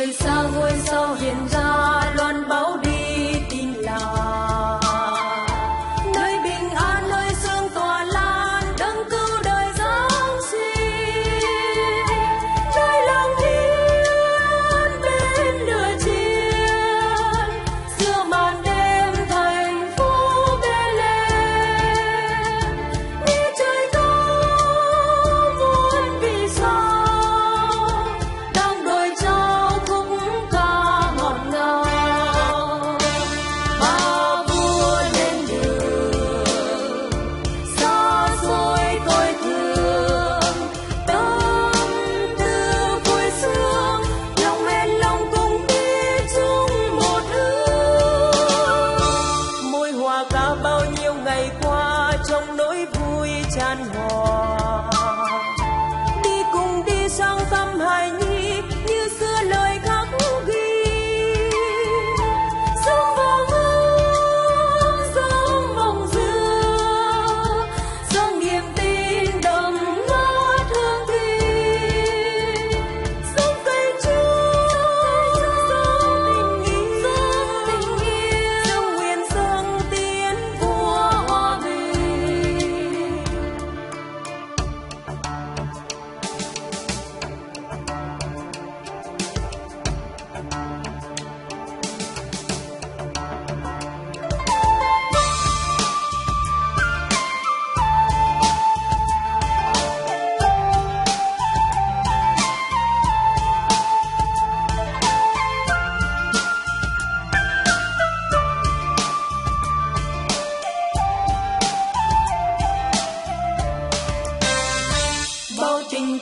người xa ngôi sao hiền 将我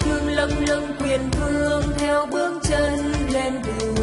thương lâng lâng quyền vương theo bước chân lên đường.